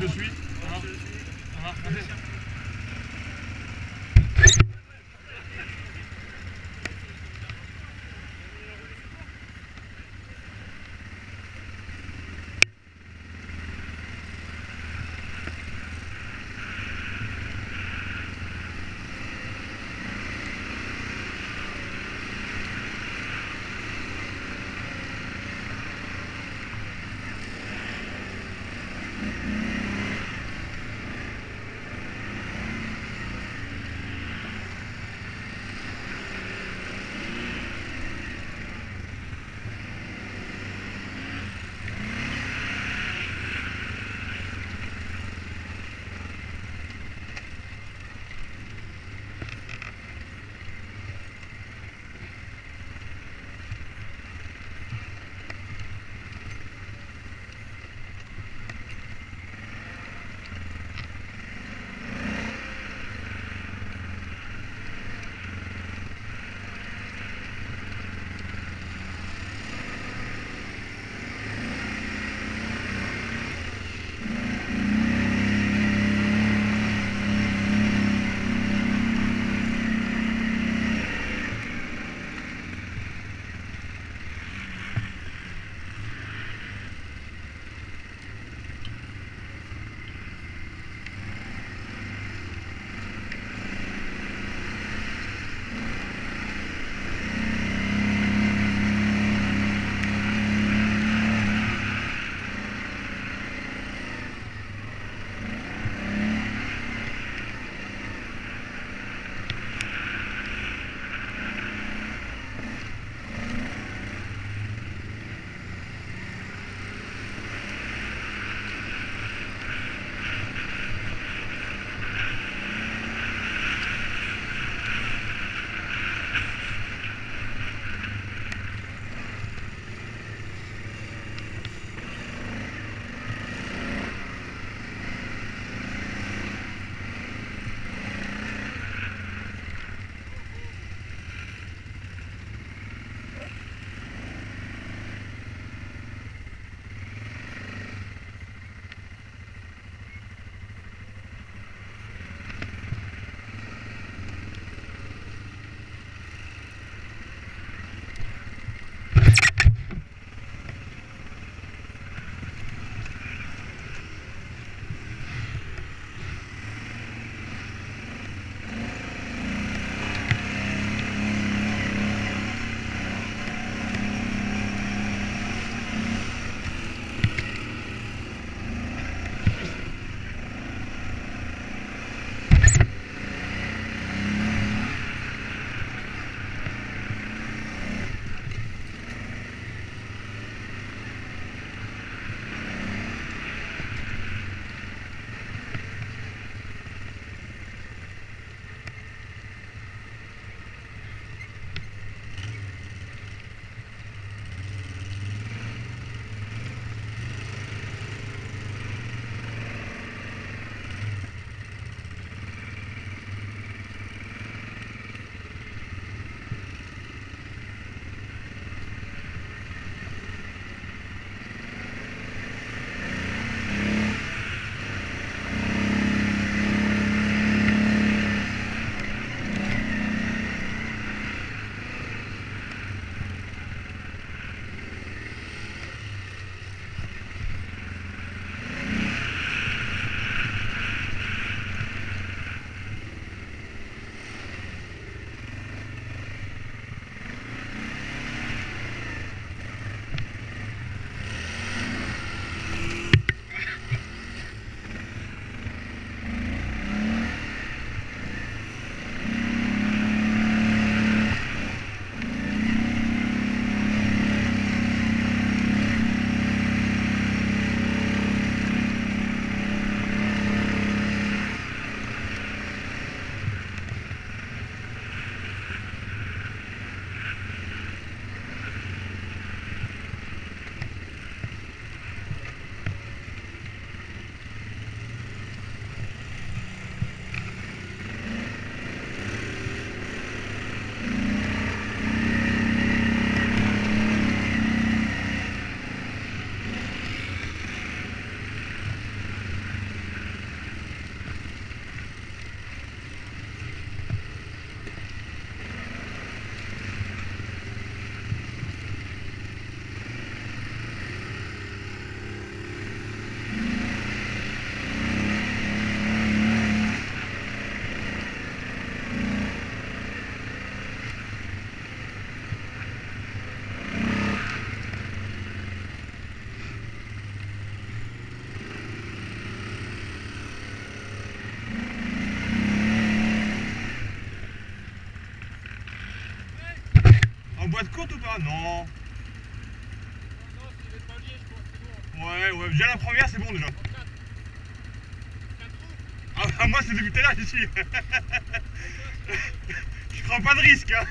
je suis. Non. Non, c'est les paliers, je crois, c'est bon. Ouais, ouais. Déjà la première, c'est bon déjà. En 4. 4 trous Ah, ah, moi, c'est depuis tout à l'heure ici. Je prends pas de risque, hein.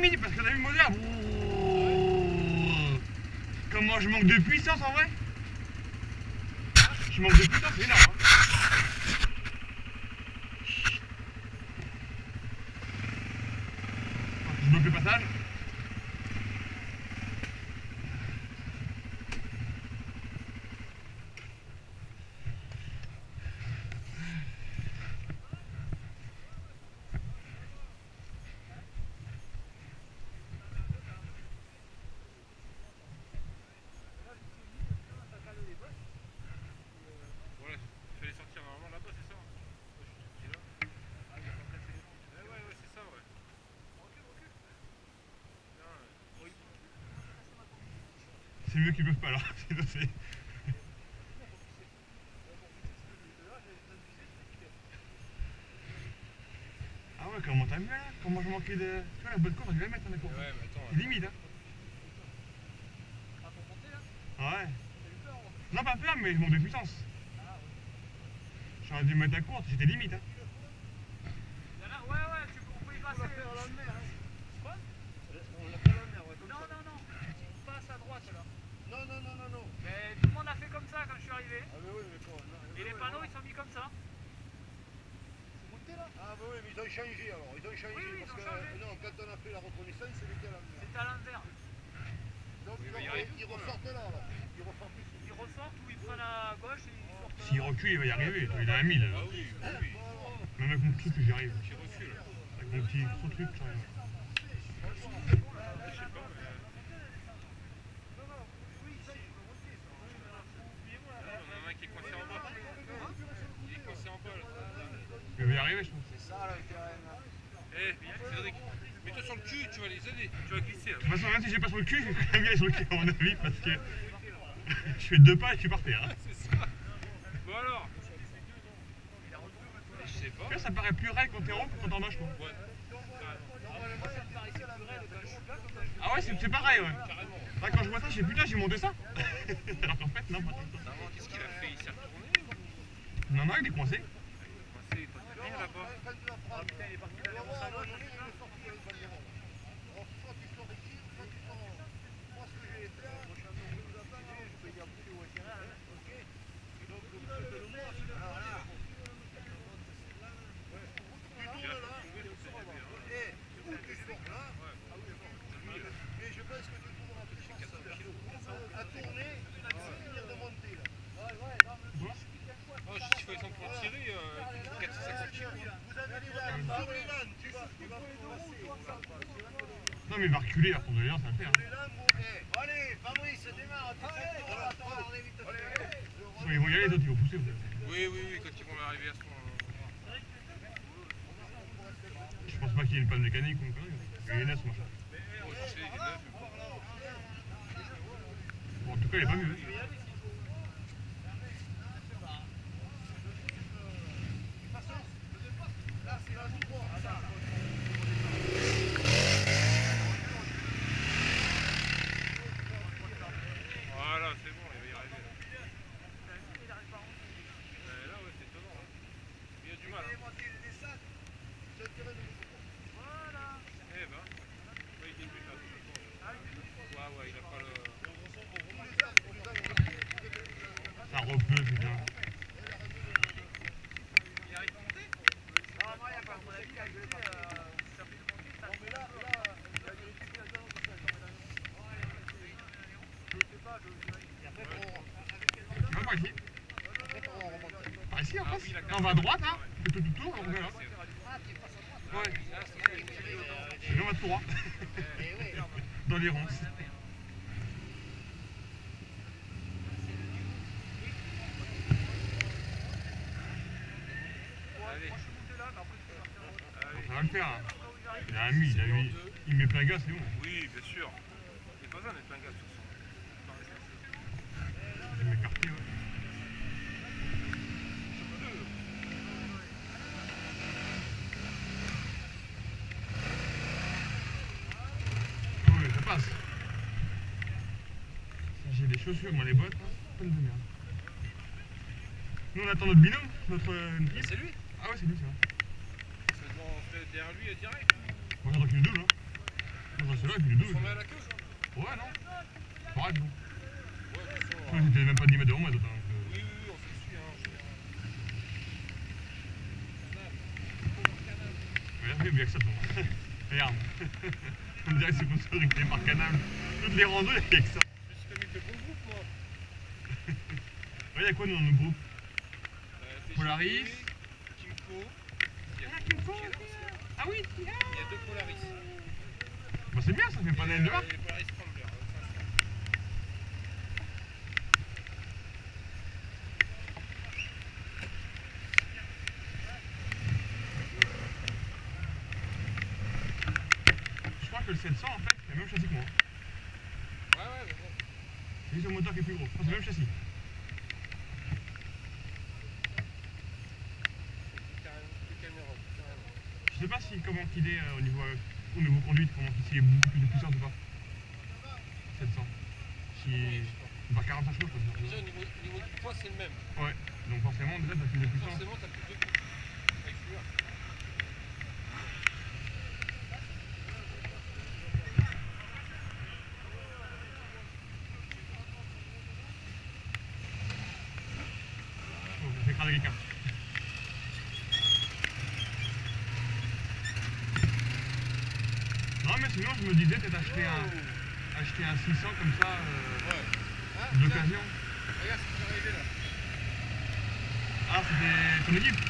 Parce que t'as vu moteur. Brrrr. Comment je manque de puissance en vrai Je manque de puissance, c'est énorme. hein. Je bloque le passage. Voilà, il fallait sortir normalement là-bas, c'est ça hein Moi, je suis sorti là. Ouais, ouais, ouais, c'est ça, ouais. Bien, ouais. C'est mieux qu'ils peuvent pas là. Ah ouais, comment t'as mis là Comment je manquais de. Tu vois, la boîte courte, je vais la mettre en écho. Ouais, mais attends. C'est limite, hein. Ouais. Non, pas peur, mais je manque de puissance. J'aurais dû mettre à courte, c'était limite, hein. Ouais, ouais, tu, on peut y passer. Quoi? On l'a fait à la mer, ouais, comme Non, ça. non, non. On passe à droite là. Non, non, non, non, non. Mais tout le monde a fait comme ça quand je suis arrivé. Ah, mais oui, mais quoi non, Et les panneaux, ils sont mis comme ça. monté là? Ah, bah oui, mais ils ont changé alors. Ils ont changé Oui, oui, ils parce ont que changé. non, quand on a fait la reconnaissance, c'était à mer. C'était à l'envers. Donc, Oui, ils, il ils ressortent là, là. Ils ressortent ici. Ils ressortent ou ils prennent à gauche et ils sortent. S'il recule, il va y arriver. Il a un 1000. Ah oui, ah oui. Même avec mon truc, j'y arrive. Avec mon petit gros truc, j'arrive. Je sais pas, mais. Ah, on en a un qui est coincé en bas. Il est coincé en bas là. Il va y arriver, je pense. C'est ça, là, le terrain. là. Eh, Cédric, mets-toi sur le cul, tu vas les aider. Tu vas glisser là. De toute façon, même si j'ai pas sur le cul, je vais quand même y aller sur le cul, à mon avis, parce que je fais deux pas et je suis par terre. hein. C'est ça. Bon alors Je sais pas. Vois, ça paraît plus raide quand t'es haut que quand t'es en bas, je trouve. Ouais. Ah ouais, c'est pareil, ouais. Là, quand je vois ça, je sais putain, j'ai monté ça. Alors qu'en fait, non, pas tant. Qu'est-ce qu'il a fait Il s'est retourné ou Non, non, il est. Coincé, t'as rien là-bas. Quand tu vas prendre- Putain, il est parti Tu dans vas les voir, à un salons. moment donné, il est sorti avec le banderon. Alors, soit tu sors ici, soit tu sors en haut. Moi, ce que j'ai fait, moi, je suis en train de vous attendre, je peux y appuyer au SRR, hein, ok Et donc, vous faites le moi, alors là, tu tournes là, et où tu sors là, mais je pense que tu tournes à puissance à tourner, à finir de monter là. Oh, je fais exemple pour tirer, euh, 450 kilos. Vous avez les lames, sur les lames, tu vas tu vas passer. Non, mais il va reculer, alors pour de l'air, ça va le faire. hein. Les lames, eh, allez, Fabrice, démarre, tu fais ton attends, allez vite, Soit ils vont y aller, les autres, ils vont pousser. Oui, oui, oui, quand ils vont arriver à ce moment Je pense pas qu'il y ait une panne mécanique ou une connerie. Il. Bon, en tout cas, il est pas mieux. hein. Voilà, c'est bon, il va y arriver. Là, Euh, là ouais, c'est étonnant. hein. Il a du mal. Hein. Eh ben, ouais, il débute là. Ouais, ouais, il a pas le. Ça repleut, putain. Il arrive à monter Non, moi, il n'y a pas à mon avis, il a gueulé, euh, ça fait le monter, ça fait Non, Ah Là, on va à droite, hein. Tout le tour. C'est- c'est droit. dans les ronces. Ça va le faire. hein. Il a un il a mis. Il met plein gaz, c'est. Oui, bien sûr. Il gaz de toute façon. Dans les sens. Je vais m'écarter, ouais. Ah ouais, ça passe. J'ai des chaussures, moi les bottes, pas de merde. Nous on attend notre binôme, notre euh, Mais c'est lui Ah ouais, c'est lui ça. C'est dans, on fait derrière lui et direct. Moi j'attends qu'il nous double. Hein. Moi reste là et puis nous On double. met à la queue Ouais, non Pareil, bon. Ouais, toute façon. Moi j'étais même pas 10 mètres devant moi, d'autant. donc, euh, Oui, oui, oui, hein. a que ça devant. Regarde. On dirait que c'est sponsorisé par Canal. Toutes les randos, il y a que ça. Je me suis fait mis le bon groupe, moi. Ouais, il y a quoi nous dans nos groupes Euh, Polaris. Kimco. Ah, Kimco. Ah oui Il y a deux Polaris. Bah c'est bien, ça fait pas Et, d'aile de marque. 500. Je crois que le 700 en fait, c'est le même châssis que moi. Ouais, ouais, mais bon. C'est juste le moteur qui est plus gros. Enfin, c'est le même châssis. Plus carrément, plus caméra, plus carrément. Je sais pas si comment qu'il est euh, au niveau euh, au niveau conduite, comment y a beaucoup plus de puissance ou pas. 700. Si. Bah 45 chevaux quoi. Déjà, au niveau, au niveau du poids, c'est le même. Ouais. Donc forcément déjà t'as plus de puissance. Forcément, t'as plus de coups. Avec celui-là. Oh, ça fait écraser quelqu'un. Non mais sinon je me disais peut-être acheter un, un 600 comme ça euh, Ouais. Ah, d'occasion. regarde ce qui est arrivé là. Ah c'était ton équipe